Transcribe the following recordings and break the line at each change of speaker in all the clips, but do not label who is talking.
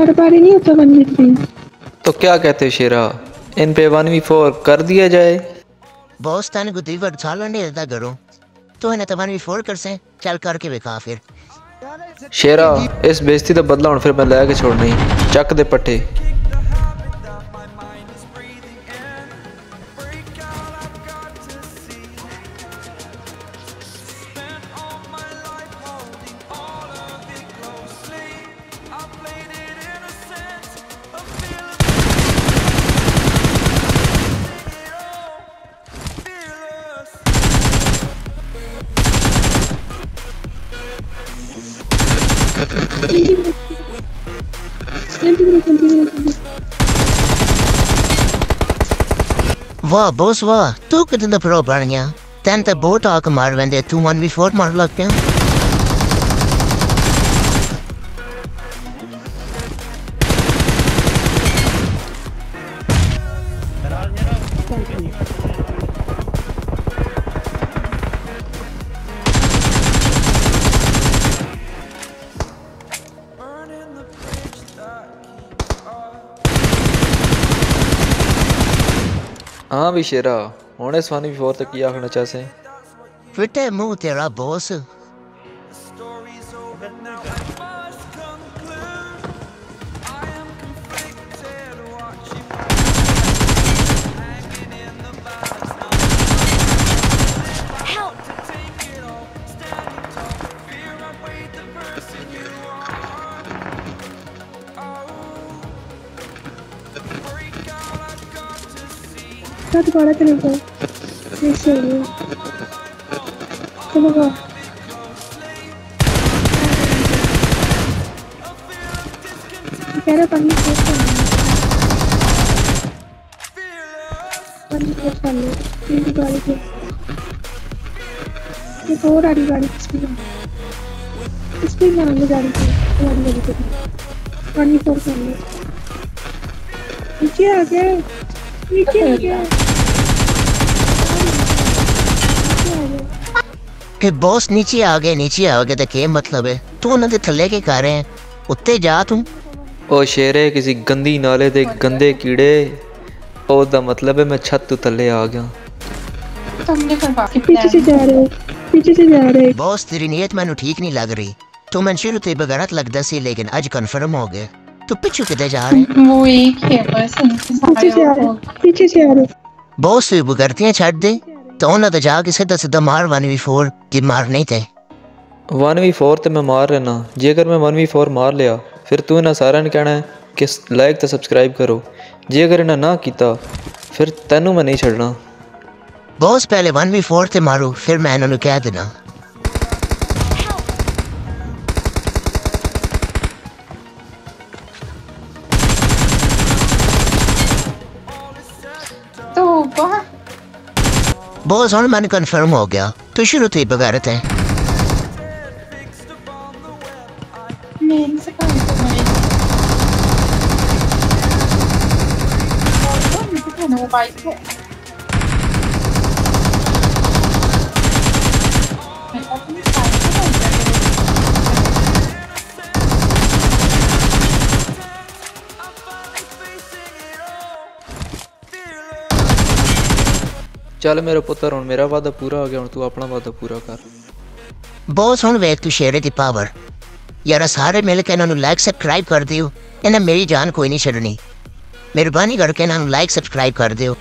हर बार नहीं होता one we three
तो क्या कहते हो शेरा इन पे वन वी फोर कर दिया जाए
बॉस तन को दीवर साल नहीं देता करो तो इन्हें तबान भी फोड़ कर से चल करके बेखा फिर
शेरा इस बेइज्जती ਦਾ ਬਦਲਾ ਹੁਣ ਫਿਰ ਮੈਂ ਲੈ ਕੇ ਛੋੜਨੀ ਚੱਕ ਦੇ ਪੱਠੇ
वाह बॉस वाह तू कितने प्रो बन गया तैन तो बहुत आक मार वेंदे तू वन वी फोर मार लग
हाँ भी शेरा होने स्वानी भी और तक आखना चाहते
फिटे मुँह तेरा बॉस
क्या दोबारा करेगा ऐसे ही है। चलो वाह कह रहा पानी फोड़ कर पानी फोड़ कर लो। तीन गाड़ी पे। एक और आ रही गाड़ी स्पीड में स्पीड में आगे गाड़ी पे गाड़ी वाली पे। पानी फोड़ कर लो। नीचे आ गया। नीचे आ गया नीचे आ गया
ਕਿ ਬੌਸ ਨੀਚੇ ਆ ਗਏ ਨੀਚੇ ਆ ਗਏ ਤਾਂ ਕੀ ਮਤਲਬ ਹੈ ਤੂੰ ਉਹਨਾਂ ਦੇ ਥੱਲੇ ਕੀ ਕਰ ਰਿਹਾ ਹੈ ਉੱਤੇ ਜਾ ਤੂੰ
ਉਹ ਸ਼ੇਰੇ ਕਿਸੇ ਗੰਦੀ ਨਾਲੇ ਦੇ ਗੰਦੇ ਕੀੜੇ ਉਹਦਾ ਮਤਲਬ ਹੈ ਮੈਂ ਛੱਤ ਤੋਂ ਥੱਲੇ ਆ ਗਿਆ
तुमने करवा के
पीछे से जा रहे हो पीछे से जा रहे
ਬੌਸ ਤੇਰੀ ਨੀਅਤ ਮੈਨੂੰ ਠੀਕ ਨਹੀਂ ਲੱਗ ਰਹੀ ਤੂੰ ਮੈਨੂੰ ਸ਼ੁਰੂ ਤੋਂ ਹੀ ਬਗੈਰਤ ਲੱਗਦਾ ਸੀ ਲੇਕਿਨ ਅੱਜ ਕਨਫਰਮ ਹੋ ਗਿਆ ਤੂੰ ਪਿੱਛੇ ਕਿਤੇ ਜਾ ਰਿਹਾ
वो एक है बस इनके
पीछे से आ
सारे
रहे हो पीछे से आ रहे हो
ਬੌਸ ਵੀ ਬਗਰਤੀਆਂ ਛੱਡ ਦੇ ਤਾਂ ਉਹਨਾਂ ਤੇ ਜਾ ਕੇ ਸਿੱਧਾ ਸਿੱਧਾ ਮਾਰ ਵਨ ਵੀ ਫੋਰ ਕਿ ਮਾਰ ਨਹੀਂ ਤੇ।
1v4 ਤੇ ਮੈਂ ਮਾਰ ਰਹਿਣਾ ਜੇਕਰ ਮੈਂ 1v4 ਮਾਰ ਲਿਆ ਫਿਰ ਤੂੰ ਇਹਨਾਂ ਸਾਰਿਆਂ ਨੂੰ ਕਹਿਣਾ ਕਿ ਲਾਈਕ ਤੇ ਸਬਸਕ੍ਰਾਈਬ ਕਰੋ। ਜੇਕਰ ਇਹਨਾਂ ਨਾ ਕੀਤਾ ਫਿਰ ਤੈਨੂੰ ਮੈਂ ਨਹੀਂ ਛੱਡਣਾ।
ਬੌਸ ਪਹਿਲੇ ਵਨ ਵੀ ਫੋਰ ਤੇ ਮਾਰੂ ਫਿਰ ਮੈਂ ਇਹਨਾਂ ਨੂੰ ਕਹਿ ਦੇਣਾ। बोस और
मैंने कन्फर्म हो गया। तो शुरू थी। बगैरत है मोबाइल
ਚੱਲ ਮੇਰੇ ਪੁੱਤਰ ਹੁਣ ਮੇਰਾ ਵਾਅਦਾ ਪੂਰਾ ਹੋ ਗਿਆ, ਹੁਣ ਤੂੰ ਆਪਣਾ ਵਾਅਦਾ ਪੂਰਾ ਕਰ।
ਬੌਸ, ਹੁਣ ਵੇਖ ਤੂੰ ਸ਼ੇਰੇ ਦੀ ਪਾਵਰ ਯਾਰਾ ਸਾਰੇ ਮਿਲ ਕੇ ਇਹਨਾਂ ਨੂੰ ਲਾਈਕ ਸਬਸਕ੍ਰਾਈਬ ਕਰ ਦਿਓ। ਇਹਨਾਂ ਮੇਰੀ ਜਾਨ ਕੋਈ ਨਹੀਂ ਛੱਡਣੀ। ਮਿਹਰਬਾਨੀ ਕਰਕੇ ਇਹਨਾਂ ਨੂੰ ਲਾਈਕ ਸਬਸਕ੍ਰਾਈਬ ਕਰ ਦਿਓ।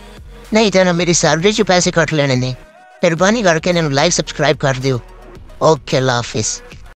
ਨਹੀਂ ਤਾਂ ਇਹਨਾਂ ਮੇਰੀ ਸੈਲਰੀ 'ਚ ਪੈਸੇ ਕੱਟ ਲੈਣੇ ਨੇ। ਮਿਹਰਬਾਨੀ ਕਰਕੇ ਇਹਨਾਂ ਨੂੰ ਲਾਈਕ ਸਬਸਕ੍ਰਾਈਬ ਕਰ ਦਿਓ। ਓਕੇ ਅੱਲਾ